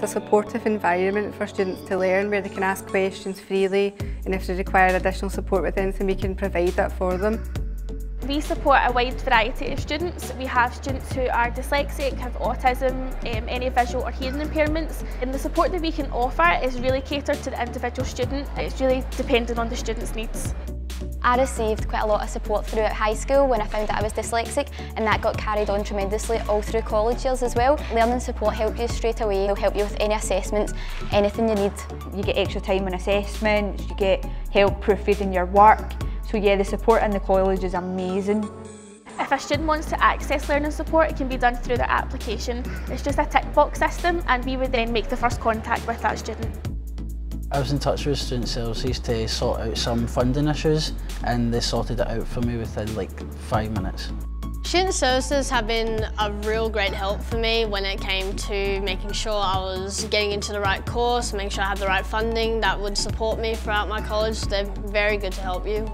It's a supportive environment for students to learn where they can ask questions freely and if they require additional support with anything we can provide that for them. We support a wide variety of students. We have students who are dyslexic, have autism, um, any visual or hearing impairments and the support that we can offer is really catered to the individual student. It's really dependent on the student's needs. I received quite a lot of support throughout high school when I found that I was dyslexic and that got carried on tremendously all through college years as well. Learning support help you straight away, they'll help you with any assessments, anything you need. You get extra time on assessments, you get help proofreading your work. So yeah, the support in the college is amazing. If a student wants to access learning support, it can be done through their application. It's just a tick box system and we would then make the first contact with that student. I was in touch with Student Services to sort out some funding issues and they sorted it out for me within like five minutes. Student Services have been a real great help for me when it came to making sure I was getting into the right course, making sure I had the right funding that would support me throughout my college. They're very good to help you.